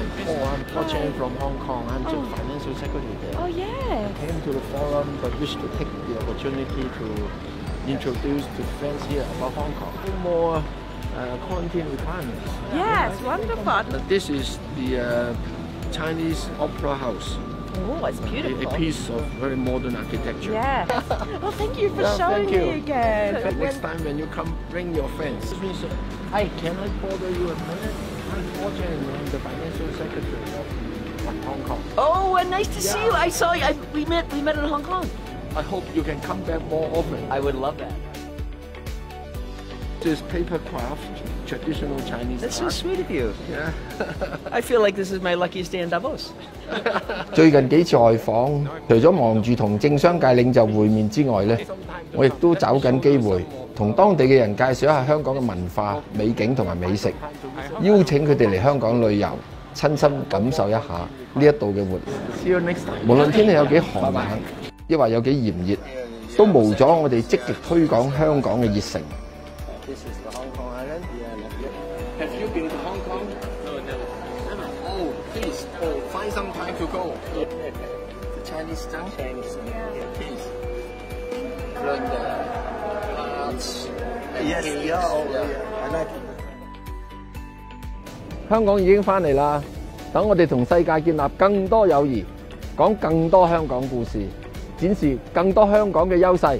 I'm I'm Paul Chan from Hong Kong. I'm the Oh. financial secretary there. Oh yeah. came to the forum but wish to take the opportunity to introduce to friends here about Hong Kong. More uh, quarantine requirements. Yes, wonderful. Uh, This is the uh, Chinese Opera House, Oh, it's a, a piece of very modern architecture. Yeah. Well, thank you for Yeah, showing thank you. me again. Next time when you come, bring your friends. Excuse me, sir. Hi, can I bother you a minute? I'm I'm the financial secretary of, Hong Kong. Oh, and nice to see you. I saw you. I, we met. We met in Hong Kong. I hope you can come back more often. I would love that. This paper craft, traditional Chinese That's so sweet of you. Yeah. I feel like this is my luckiest day in Davos. 最近幾次外訪，除咗忙住同政商界領袖會面之外咧，我亦都找緊機會同當地嘅人介紹一下香港嘅文化、美景同埋美食，邀請佢哋嚟香港旅遊，親身感受一下呢一度嘅活。Time. 無論天氣有幾寒冷，抑或有幾炎熱，都無阻我哋積極推廣香港嘅熱誠。This is the Hong Kong Island. Yeah, Have you been to Hong Kong? No, never. Oh, please, oh, find some time to go. The Chinese tongue. Chinese tongue. Yeah. Please. Learn the arts. Yes, yeah, oh, yeah. I like it. 香港已经翻嚟啦，等我哋同世界建立更多友谊，讲更多香港故事，展示更多香港嘅优势。